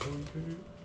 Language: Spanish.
Okay.